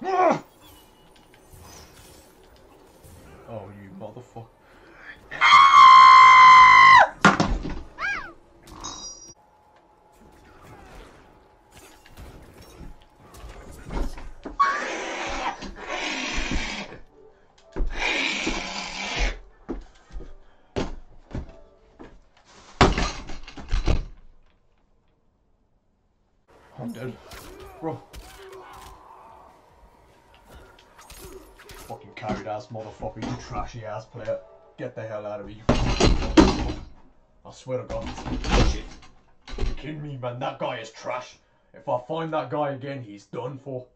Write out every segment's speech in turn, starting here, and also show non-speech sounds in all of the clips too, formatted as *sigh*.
Oh, you motherfucker. I'm dead. Bro. Fucking carried ass motherfucker, you trashy ass player. Get the hell out of me, I swear to god. Shit. You kidding me, man? That guy is trash. If I find that guy again, he's done for.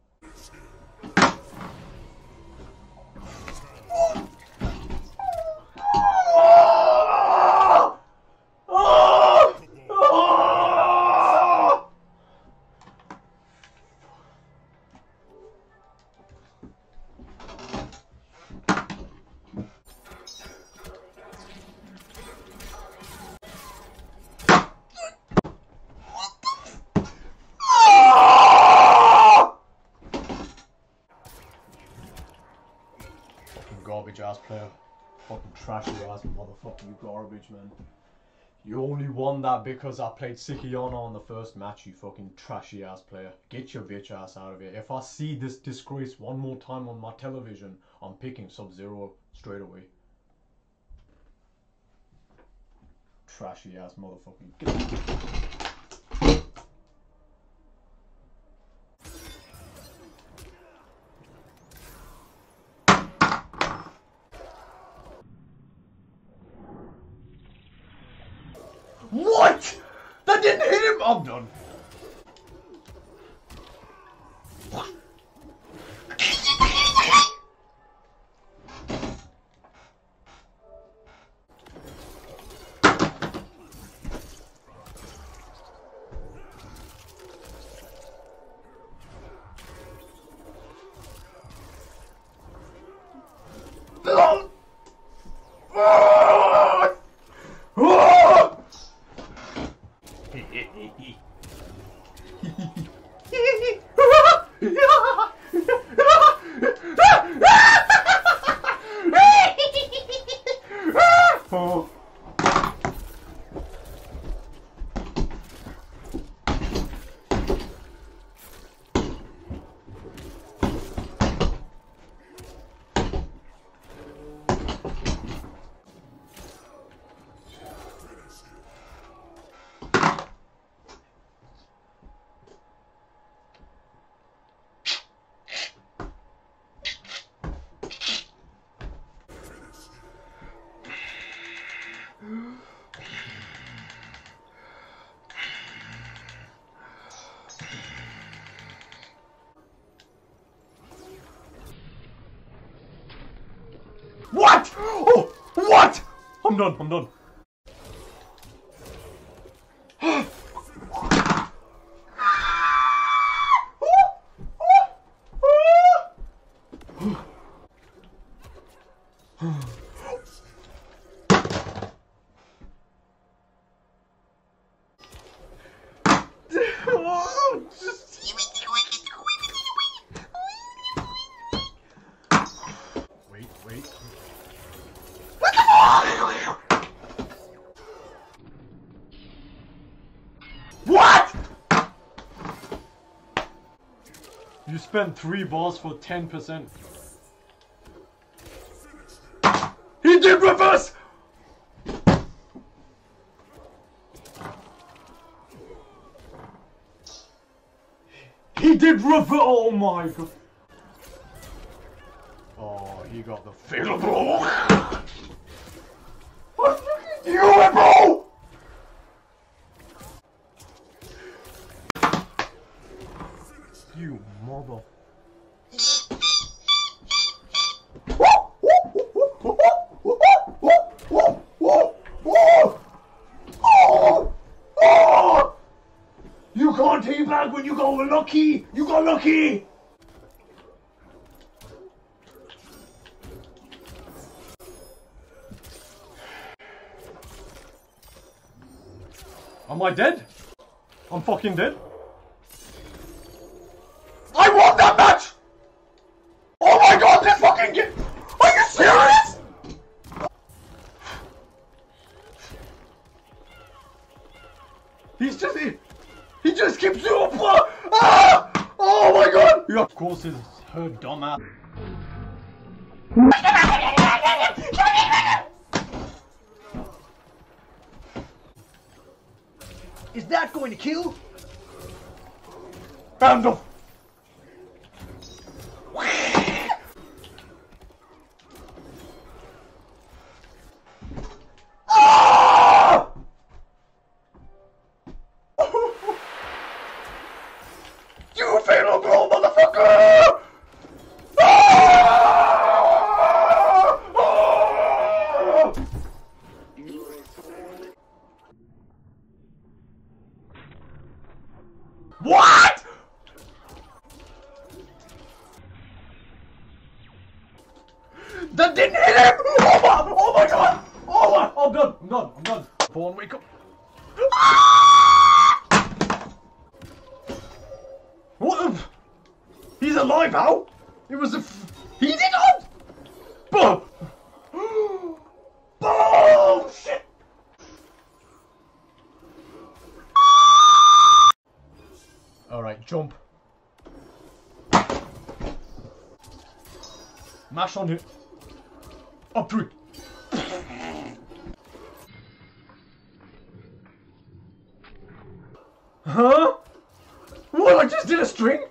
Garbage ass player. Fucking trashy ass motherfucker, you garbage man. You only won that because I played Sikiana on the first match, you fucking trashy ass player. Get your bitch ass out of here. If I see this disgrace one more time on my television, I'm picking Sub Zero straight away. Trashy ass motherfucker. Him. I'm done. *laughs* Oh. What? Oh, what? I'm done. I'm done. You spent three balls for 10%. He did reverse! He did reverse! Oh my god! Oh, he got the fatal blow! What fucking do it, bro? You mother. You can't teabag when you go lucky! You got lucky! Am I dead? I'm fucking dead. He's just he, he just keeps doing blood. Ah! ah! Oh my god! Yeah, of course it's her dumb ass. Is that going to kill? Found off. That didn't hit *laughs* him! Oh my, oh my god! Oh my, I'm done, I'm done, I'm done. Born, wake up. Ah! What the? He's alive now? It was a. He did not! Boom! *gasps* Boom! Shit! Alright, jump. Mash on it. Up three. Huh? What? I just did a string?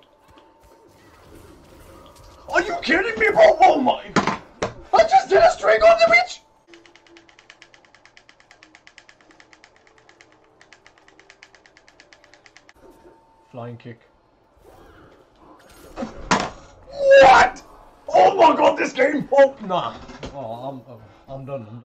Are you kidding me, bro? Oh my! I just did a string on the bitch! Flying kick. What? Oh my god, this game! Oh, nah. Oh, I'm, I'm done.